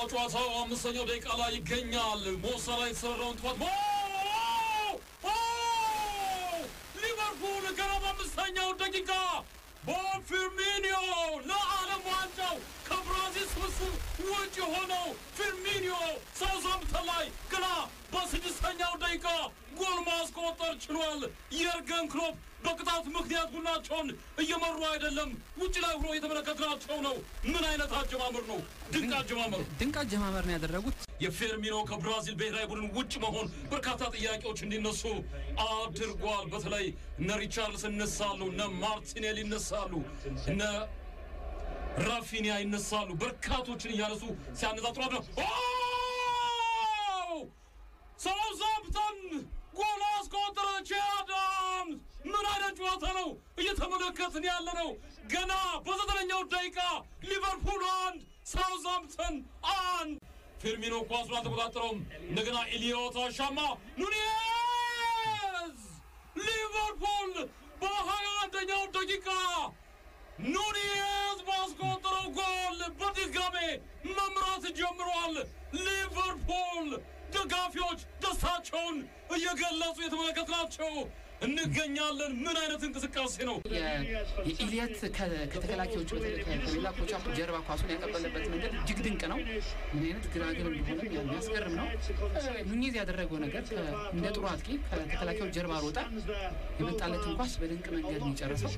አዎ ጨዋታው አምስተኛው ደቂቃ ላይ ይገኛል። ሞሰራ የተሰራውን ጥፋት ሊቨርፑል ገና በአምስተኛው ደቂቃ በፊርሚኒዮ ለዓለም ዋንጫው ከብራዚል ስብስብ ውጭ የሆነው ፊርሚኒዮ ሳውዛምፕተን ላይ ገና በስድስተኛው ደቂቃ ጎል ማስቆጠር ችሏል። የርገን ክሎፕ በቅጣት ምክንያት ቡድናቸውን እየመሩ አይደለም፣ ውጭ ላይ ሆኖ የተመለከትናቸው ነው። ምን አይነት አጀማመር ነው! ድንቅ አጀማመር! ድንቅ አጀማመር ነው ያደረጉት። የፌርሚኖ ከብራዚል ብሔራዊ ቡድን ውጭ መሆን በርካታ ጥያቄዎች እንዲነሱ አድርጓል። በተለይ እነ ሪቻርልስ ይነሳሉ፣ እነ ማርቲኔል ይነሳሉ፣ እነ ራፊኒያ ይነሳሉ። በርካቶችን እያነሱ ሲያነጻጽሩ አድረ ሳውዛምፕተን እየተመለከትን ያለ ነው። ገና በዘጠነኛው ደቂቃ ሊቨርፑል አንድ ሳውዛምፕተን አንድ ፊርሚኖ ኳሱን አልተቆጣጠረውም። እንደገና ኤሊዮት አሻማ ኑኔዝ ሊቨርፑል በሀያ አንደኛው ደቂቃ ኑኔዝ ባስቆጠረው ጎል በድጋሜ መምራት ጀምሯል። ሊቨርፑል ደጋፊዎች ደስታቸውን እየገለጹ የተመለከትናቸው እንገኛለን። ምን አይነት እንቅስቃሴ ነው! የኢሊየት ከተከላካዮቹ ከቤላ ኮቻፕ ጀርባ ኳሱን ያቀበለበት መንገድ እጅግ ድንቅ ነው። ምን አይነት ግራግር እንደሆነ የሚያስገርም ነው። ኑኔዝ ያደረገው ነገር እንደ ጥሩ አጥቂ ከተከላካዮች ጀርባ ሮጠ፣ የመጣለትን ኳስ በድንቅ መንገድ ነው የጨረሰው።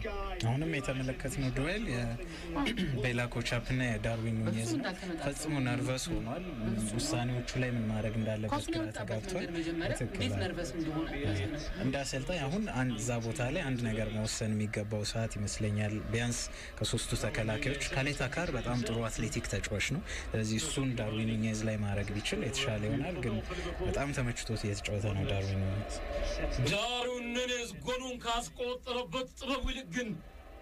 አሁንም የተመለከትነው ዱዌል የቤላ ኮቻፕና የዳርዊን ኑኔዝ ነው። ፈጽሞ nervous ሆኗል። ውሳኔዎቹ ላይ ምን ማድረግ እንዳለበት ግራ ተጋብቷል። እንደ አሰልጣኝ አሁን እዛ ቦታ ላይ አንድ ነገር መወሰን የሚገባው ሰዓት ይመስለኛል። ቢያንስ ከሶስቱ ተከላካዮች ካሌታ ካር በጣም ጥሩ athletic ተጫዋች ነው። ስለዚህ እሱን ዳርዊን ኑኔዝ ላይ ማድረግ ቢችል የተሻለ ይሆናል። ግን በጣም ተመችቶት እየተጫወተ ነው ዳርዊን ኑኔዝ። ዳርዊን ኑኔዝ ጎሉን ካስቆጠረበት ጥበቡ ይልቅ ግን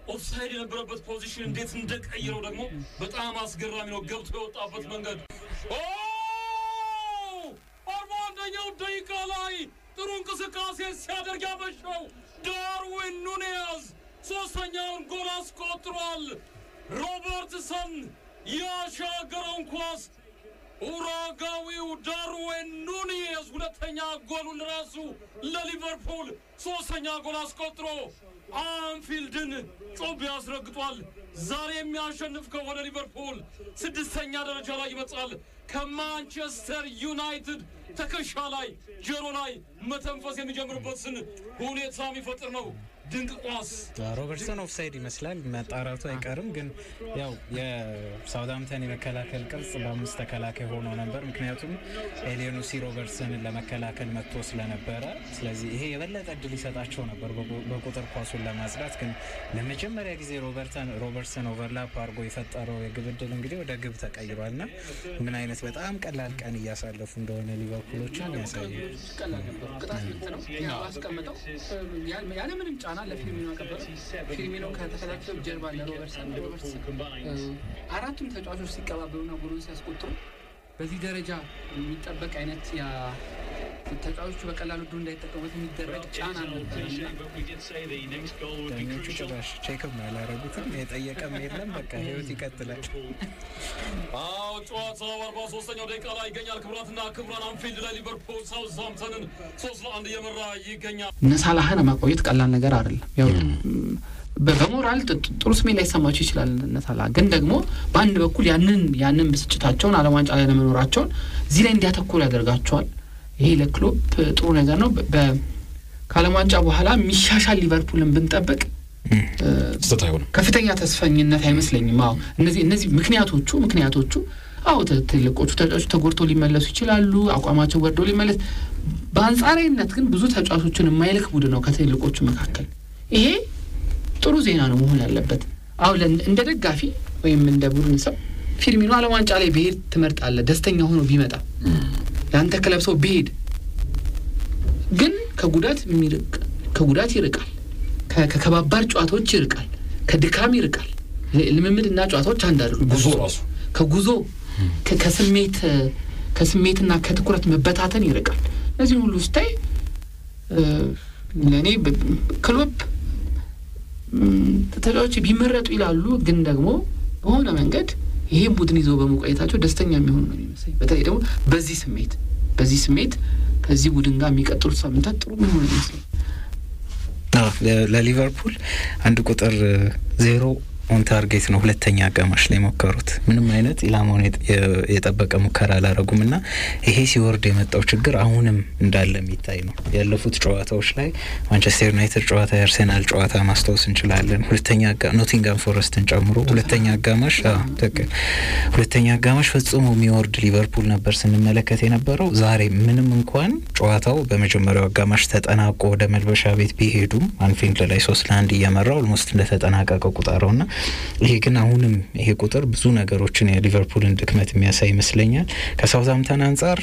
ኦፍሳይድ የነበረበት position እንዴት እንደቀይረው ደግሞ በጣም አስገራሚ ነው። ገብቶ የወጣበት መንገድ! አርባ አንደኛው ደቂቃ እንቅስቃሴ ሲያደርግ ያመሸው ዳርዊን ኑኔዝ ሶስተኛውን ጎል አስቆጥሯል። ሮበርትሰን ያሻገረውን ኳስ ዳርዊን ሁለተኛ ጎሉን ለራሱ ለሊቨርፑል ሶስተኛ ጎል አስቆጥሮ አንፊልድን ጮቤ ያስረግጧል። ዛሬ የሚያሸንፍ ከሆነ ሊቨርፑል ስድስተኛ ደረጃ ላይ ይመጣል። ከማንቸስተር ዩናይትድ ትከሻ ላይ ጆሮ ላይ መተንፈስ የሚጀምርበትን ሁኔታ የሚፈጥር ነው። ድንቅ ኳስ ሮበርትሰን ኦፍሳይድ ይመስላል መጣራቱ አይቀርም። ግን ያው የሳውዛምፕተን የመከላከል ቅርጽ በአምስት ተከላካይ ሆኖ ነበር። ምክንያቱም ኤሊዮኑሲ ሮበርትሰንን ለመከላከል መጥቶ ስለነበረ፣ ስለዚህ ይሄ የበለጠ እድል ይሰጣቸው ነበር በቁ- በቁጥር ኳሱን ለማጽዳት። ግን ለመጀመሪያ ጊዜ ሮበርተን ሮበርትሰን overlap አድርጎ የፈጠረው የግብ እድል እንግዲህ ወደ ግብ ተቀይሯል እና ምን አይነት በጣም ቀላል ቀን እያሳለፉ እንደሆነ ሊቨርፑሎችን ያሳያል። ነበር። ለፊርሚኖ አቀበለው። ፊርሚኖ ከተከላካዮች ጀርባ ለሮበርትሰን አራቱም ተጫዋቾች ሲቀባበሉና ጎሉን ሲያስቆጥሩ በዚህ ደረጃ የሚጠበቅ አይነት ተጫዋቾቹ በቀላሉ እድሉ እንዳይጠቀሙበት የሚደረግ ጫና ዳኞቹ ጭራሽ ቼክም አላረጉትም። የጠየቀም የለም። በቃ ህይወት ይቀጥላል። አዎ ጨዋታው አርባ ሶስተኛው ደቂቃ ላይ ይገኛል። ክቡራትና ክቡራን አንፊልድ ላይ ሊቨርፑል ሳውዝሃምፕተንን ሶስት ለአንድ እየመራ ይገኛል። እነ ሳላህን ማቆየት ቀላል ነገር አይደለም። ያው በሞራል ጥሩ ስሜት ላይሰማቸው ይችላል እነ ሳላህ ግን ደግሞ በአንድ በኩል ያንን ያንን ብስጭታቸውን ዓለም ዋንጫ ላይ ለመኖራቸውን እዚህ ላይ እንዲያተኩሩ ያደርጋቸዋል። ይሄ ለክሎፕ ጥሩ ነገር ነው። ከዓለም ዋንጫ በኋላ የሚሻሻል ሊቨርፑልን ብንጠብቅ ከፍተኛ ተስፈኝነት አይመስለኝም። አዎ እነዚህ እነዚህ ምክንያቶቹ ምክንያቶቹ አዎ ት- ትልቆቹ ተጫዋቾች ተጎድተው ሊመለሱ ይችላሉ። አቋማቸው ወርዶ ሊመለስ በአንጻራዊነት ግን ብዙ ተጫዋቾችን የማይልክ ቡድን ነው ከትልቆቹ መካከል። ይሄ ጥሩ ዜና ነው መሆን ያለበት። አሁን ለ- እንደ ደጋፊ ወይም እንደ ቡድን ሰው ፊርሚኖ ዓለም ዋንጫ ላይ ብሄድ ትመርጣለህ። ደስተኛ ሆኖ ቢመጣ ለአንተ ክለብ ሰው ብሄድ ግን ከጉዳት የሚርቅ ከጉዳት ይርቃል። ከከባባድ ጨዋታዎች ይርቃል። ከድካም ይርቃል። ልምምድና ጨዋታዎች አንድ አይደሉም። ጉዞ ራሱ ከጉዞ ከስሜት ከስሜትና ከትኩረት መበታተን ይርቃል። እነዚህን ሁሉ ስታይ ለእኔ ክሎፕ ተጫዋቾች ቢመረጡ ይላሉ፣ ግን ደግሞ በሆነ መንገድ ይሄን ቡድን ይዘው በመቆየታቸው ደስተኛ የሚሆኑ ነው የሚመስለኝ። በተለይ ደግሞ በዚህ ስሜት በዚህ ስሜት ከዚህ ቡድን ጋር የሚቀጥሉት ሳምንታት ጥሩ የሚሆኑ ይመስለኝ። ለሊቨርፑል አንድ ቁጥር zero on target ነው ሁለተኛ አጋማሽ ላይ ሞከሩት። ምንም አይነት ኢላማውን የጠበቀ ሙከራ አላረጉም እና ይሄ ሲወርድ የመጣው ችግር አሁንም እንዳለ የሚታይ ነው። ያለፉት ጨዋታዎች ላይ ማንቸስተር ዩናይትድ ጨዋታ፣ የአርሴናል ጨዋታ ማስታወስ እንችላለን። ሁለተኛ ኖቲንጋም ፎረስትን ጨምሮ ሁለተኛ አጋማሽ ትክክል፣ ሁለተኛ አጋማሽ ፈጽሞ የሚወርድ ሊቨርፑል ነበር ስንመለከት የነበረው። ዛሬ ምንም እንኳን ጨዋታው በመጀመሪያው አጋማሽ ተጠናቆ ወደ መልበሻ ቤት ቢሄዱም አንፊልድ ላይ ሶስት ለአንድ እየመራ almost እንደተጠናቀቀ ቁጠረው ና ይሄ ግን አሁንም ይሄ ቁጥር ብዙ ነገሮችን የሊቨርፑልን ድክመት የሚያሳይ ይመስለኛል። ከሳውዝሃምተን አንጻር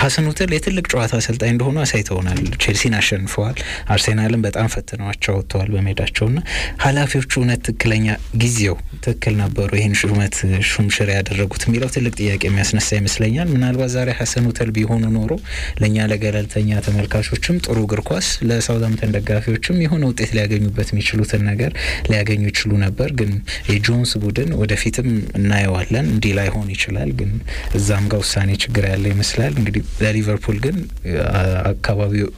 ሀሰን ሆቴል የትልቅ ጨዋታ አሰልጣኝ እንደሆኑ አሳይተውናል። ቼልሲን አሸንፈዋል። አርሴናልን በጣም ፈትነዋቸው ወጥተዋል በሜዳቸው ና ኃላፊዎቹ እውነት ትክክለኛ ጊዜው ትክክል ነበሩ ይህን ሹመት ሹምሽር ያደረጉት የሚለው ትልቅ ጥያቄ የሚያስነሳ ይመስለኛል። ምናልባት ዛሬ ሀሰን ሆቴል ቢሆኑ ኖሮ ለእኛ ለገለልተኛ ተመልካቾችም ጥሩ እግር ኳስ፣ ለሳውዛምተን ደጋፊዎችም የሆነ ውጤት ሊያገኙበት የሚችሉትን ነገር ሊያገኙ ይችሉ ነበር። ግን የጆንስ ቡድን ወደፊትም እናየዋለን እንዲህ ላይሆን ይችላል። ግን እዛም ጋር ውሳኔ ችግር ያለ ይመስላል። እንግዲህ ለሊቨርፑል ግን አካባቢው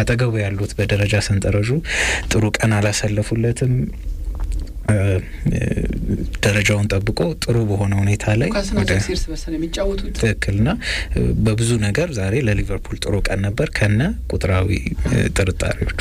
አጠገቡ ያሉት በደረጃ ሰንጠረዡ ጥሩ ቀን አላሳለፉለትም። ደረጃውን ጠብቆ ጥሩ በሆነ ሁኔታ ላይ ትክክልና በብዙ ነገር ዛሬ ለሊቨርፑል ጥሩ ቀን ነበር ከነ ቁጥራዊ ጥርጣሬዎቹ